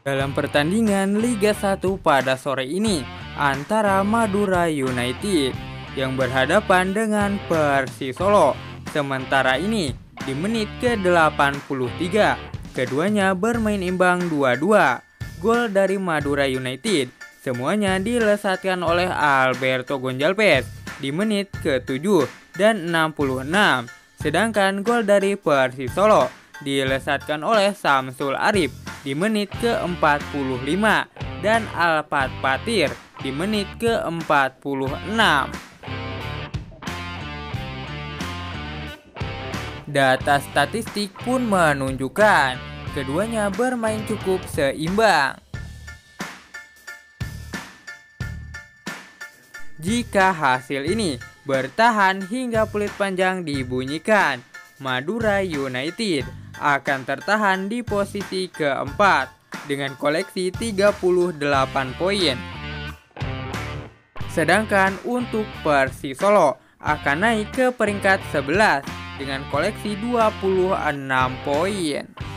dalam pertandingan Liga 1 pada sore ini antara Madura United yang berhadapan dengan Persis Solo. Sementara ini di menit ke-83 keduanya bermain imbang 2-2. Gol dari Madura United semuanya dilesatkan oleh Alberto Gonzalez di menit ke-7 dan 66. Sedangkan gol dari Persis Solo dilesatkan oleh Samsul Arif di menit ke-45 dan Alpat Patir di menit ke-46. Data statistik pun menunjukkan keduanya bermain cukup seimbang. Jika hasil ini bertahan hingga peluit panjang dibunyikan, Madura United akan tertahan di posisi keempat dengan koleksi 38 poin. Sedangkan untuk Persis Solo akan naik ke peringkat 11 dengan koleksi 26 poin.